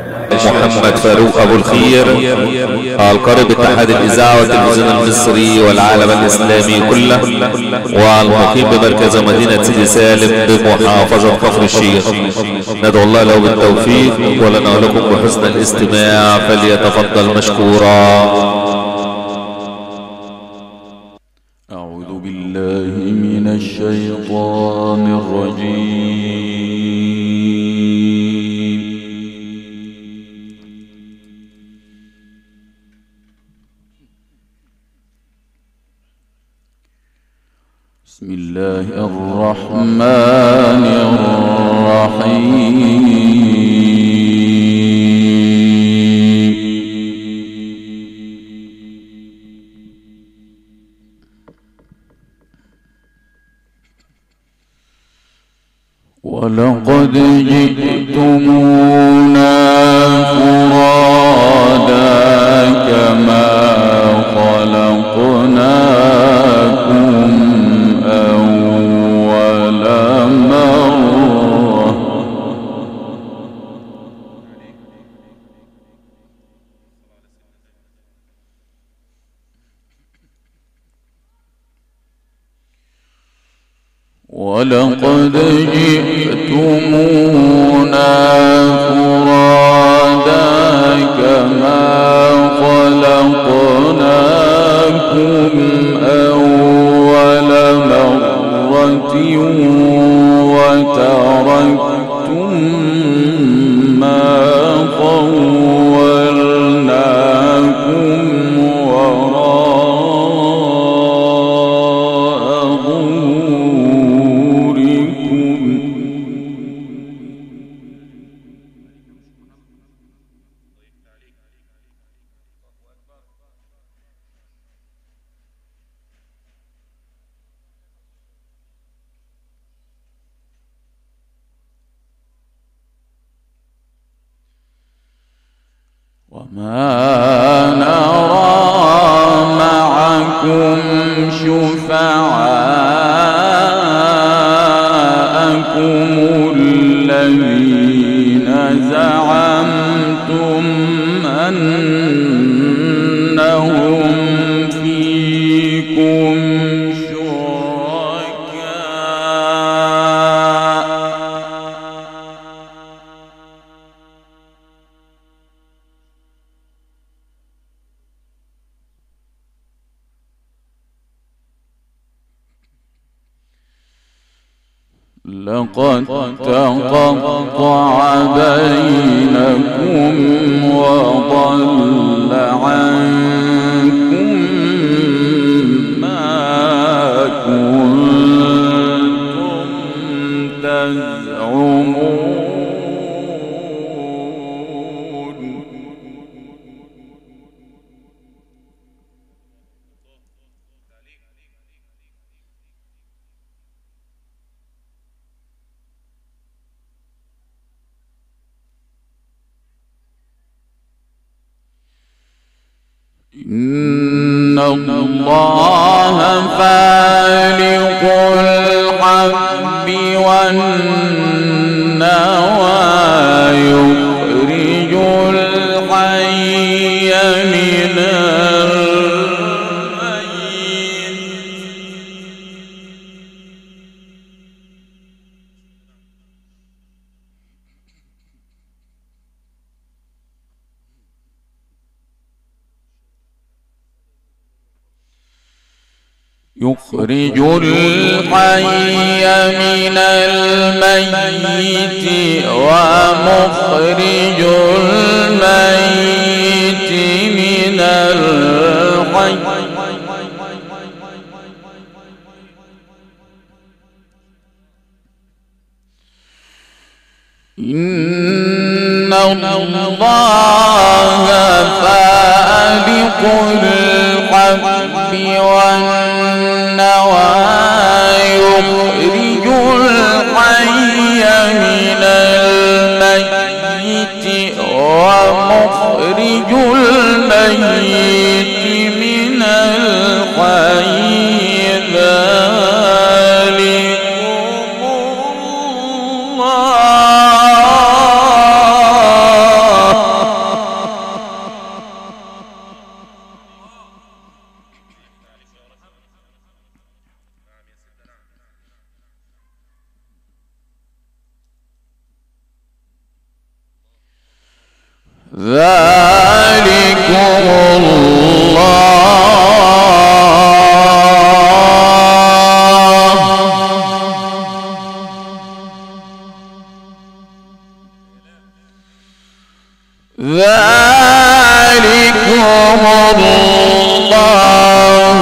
محمد فاروق أبو الخير القارئ باتحاد الإذاعة والتلفزيون المصري والعالم الإسلامي كله والمقيم بمركز مدينة سيدي سالم بمحافظة كفر الشيخ. ندعو الله له بالتوفيق ولنا لكم بحسن الاستماع فليتفضل مشكورا. أعوذ بالله من الشيطان الرجيم. الرحمن الرحيم. ولقد جئتمونا ولقد جئتمونا فرادا وما نرى معكم شفعاءكم الذين زعمتم أنهم فيكم لقد تقطع بينكم الله فالق الحب والنوى يخرج الحي من الميت ومخرج الميت من الحي. إن الله فالق الحب والنوى الحي ذلكم الله ذلكم الله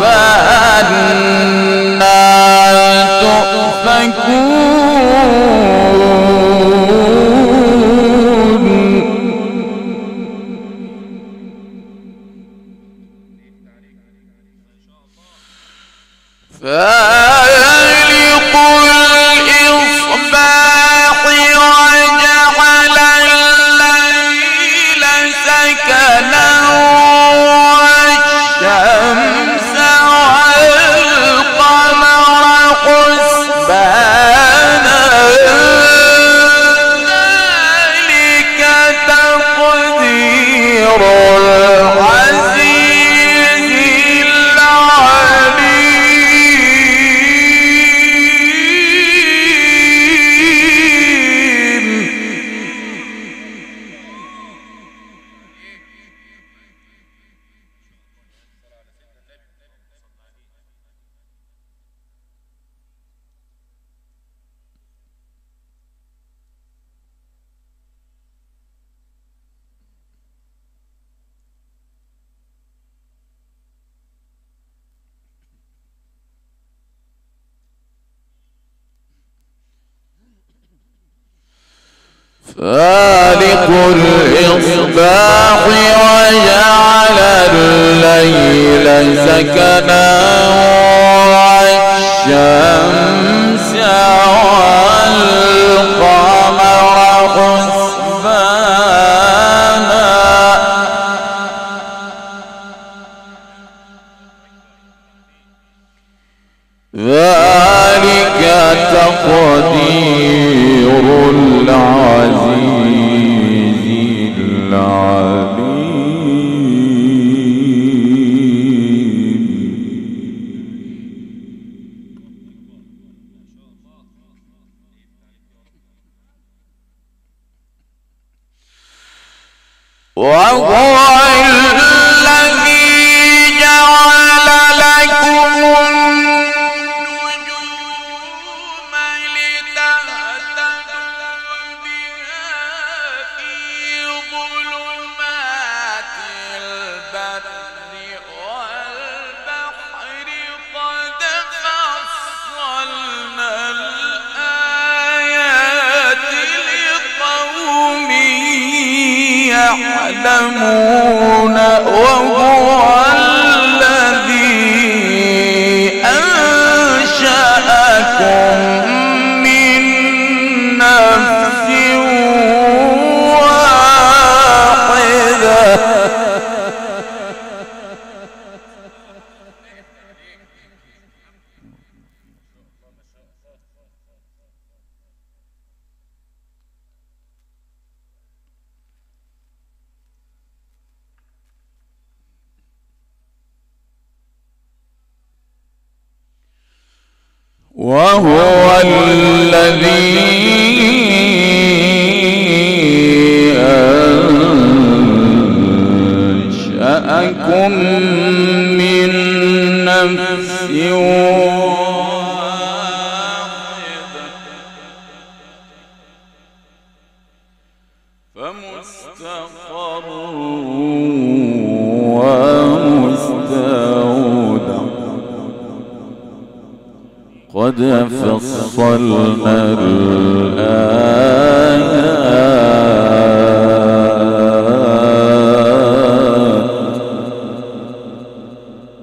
فأنا تؤفكون. فالق الإصباح وجعل الليل سكنا والشمس والقمر حسبانا. ذلك تقدير يعلمون وهو وهو الذي أنشأكم من نفس فصلنا الآيات.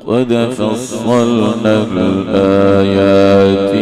قد فصلنا الآيات.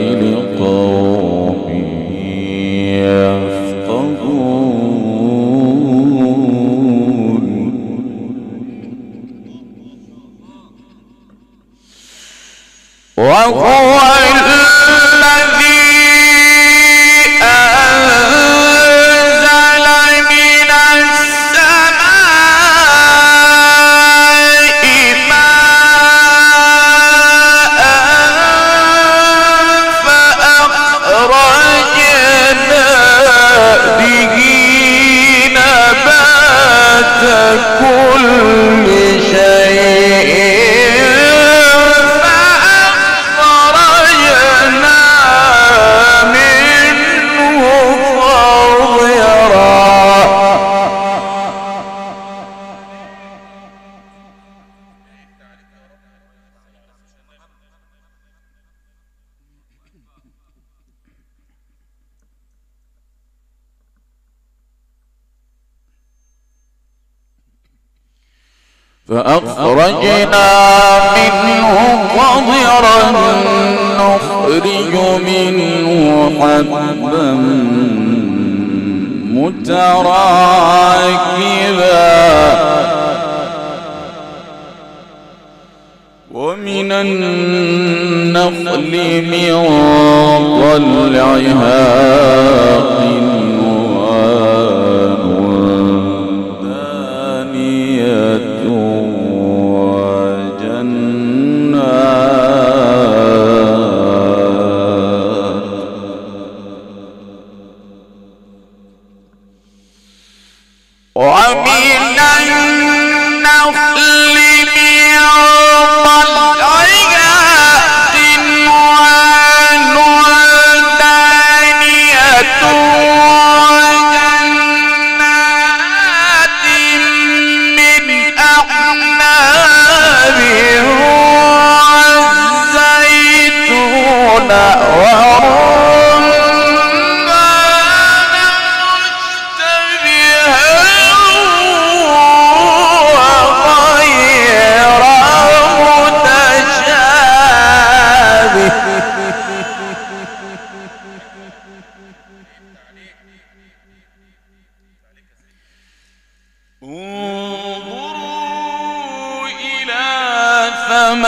فأخرجنا منه قضرا نخرج منه حبا متراكبا. ومن النخل من طلعها قنوان の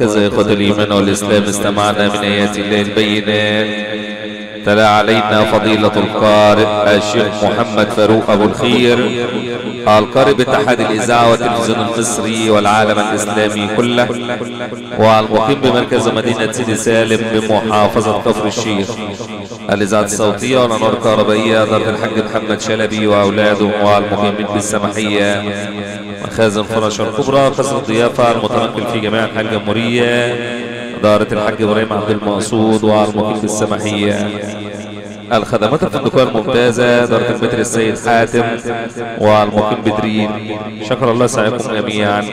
وهكذا إخوة الإيمان والإسلام استمعنا من آيات الله البينات. تلا علينا فضيلة القارئ الشيخ محمد فاروق أبو الخير القارئ باتحاد الإذاعة والتلفزيون المصري والعالم الإسلامي كله والمقيم بمركز مدينة سيدي سالم بمحافظة كفر الشيخ. الإذاعة الصوتية والأنوار الكهربائية دار الحاج محمد شلبي وأولاده والمقيمين بالسماحية. مخازن فرش الكبرى قصر الضيافة المتنقل في جميع الجمهورية. إدارة الحاج إبراهيم عبد المقصود والمقيم بالسماحية الخدمات الفندقية الممتازة إدارة المتر السيد حاتم والمقيم بدرين. شكر الله سعيكم جميعا.